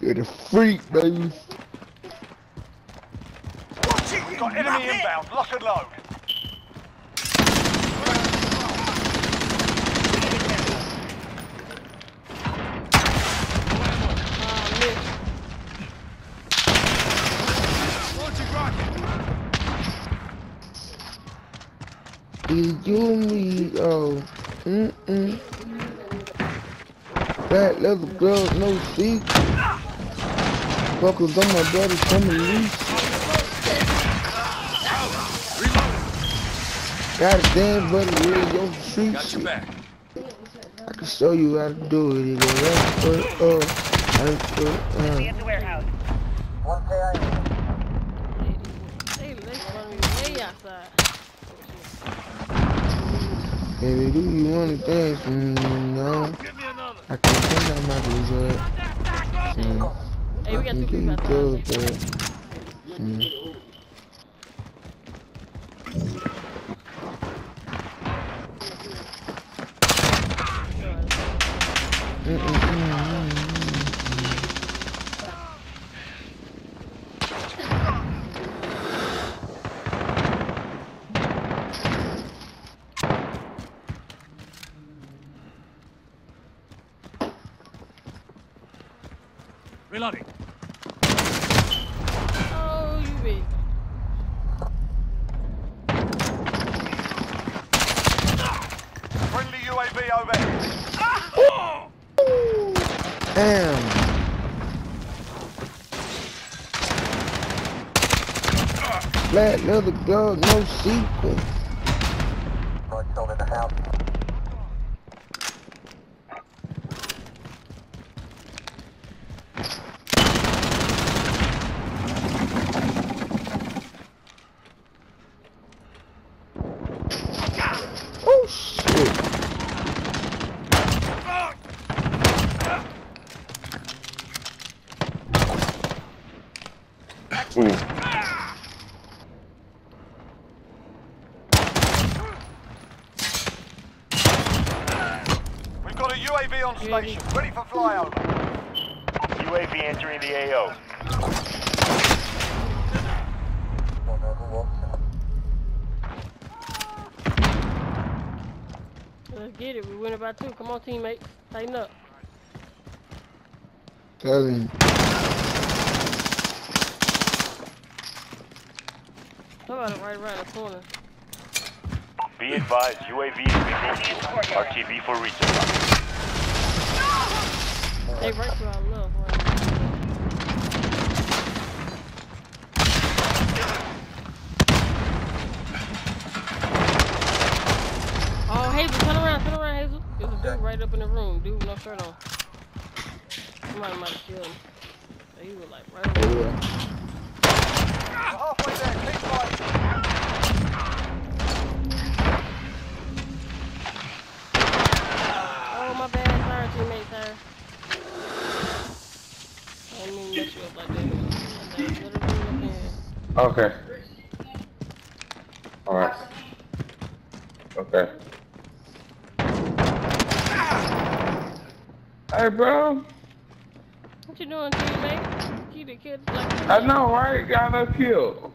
You're the freak, baby. Watch it, you got enemy inbound. Lock and load. Did you me? Oh, mm mm. That little girl, no secret. Fuckers on my brother, come and leave. Got a damn buddy, really your street Got your shit. back. I can show you how to do it. You go right foot up, uh, right foot uh. Be down. at the warehouse. They, they funny way outside. Baby, do you want to dance? Mm, no. I can't come mm. down my resort. Mm. Hey, we got You two can people go outside. there. Mm. Mm, mm, mm, mm. Reloading. Oh, you big. Friendly UAV overhead. Damn. Flat leather glove, no sequin. Oh We've got a UAV on station. Ready for flyover. UAV entering the AO. Let's get it. We win by two. Come on, teammates. Tighten up. Telling you. Somebody right around the corner. Be advised, UAV is being RTB for resupply. They right to our left. Right? Oh, Hazel, turn around, turn around, Hazel. There's a dude right up in the room. Dude with no shirt on. Somebody might have killed him. He was like right over there. Yeah. Halfway there, keep fighting. Oh, my bad. Sorry, teammate, sir. I didn't mean to mess you up like that. That's literally up in here. Okay. Alright. Okay. Hey, bro. What you doing, teammate? Keep the kids like I know, right? Got us killed.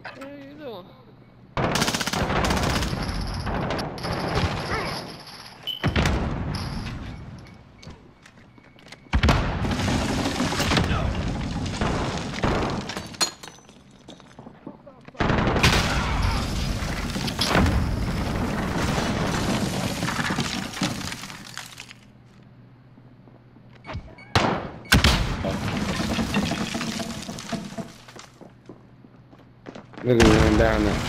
What are you doing? Nigga ran down there.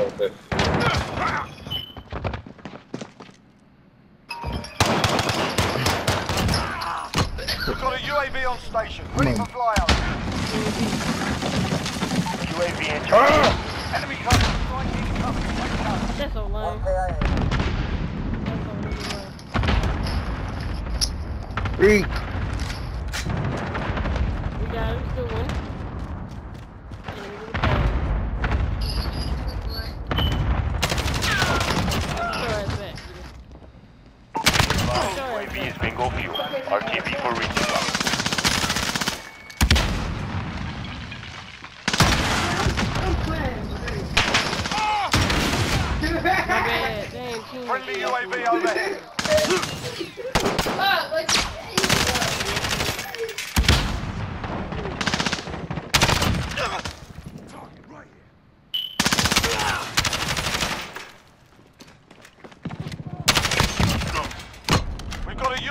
Okay. We've got a UAV on station. Ready for flyover. UAV entering. Ah! Enemy cover. Strike incoming. That's so lame. That's so really lame. Freak. We got it. Still win. Tango View. RTB for reaching Friendly UAV overhead. Fuck.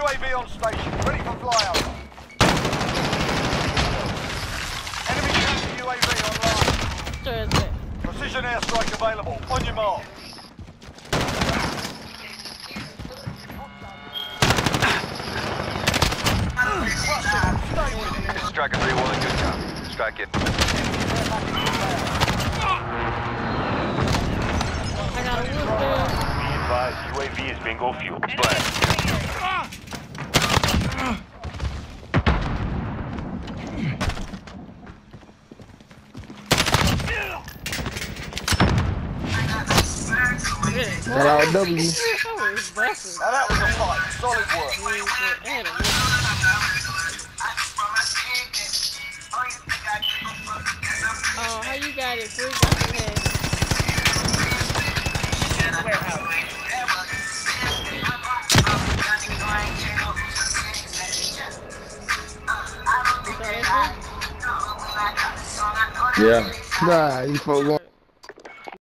UAV on station, ready for flyover. Enemy counter UAV online. Precision airstrike available. On your mark. Striker 3 1 good job. Strike it. I got a Be advised, UAV is bingo fuel. Black. Got all W. That was busting. Now that was a fight. Solid work. I had a whisper. Oh, how you got it? Free got your head. You saw that Yeah. Nah, you folk going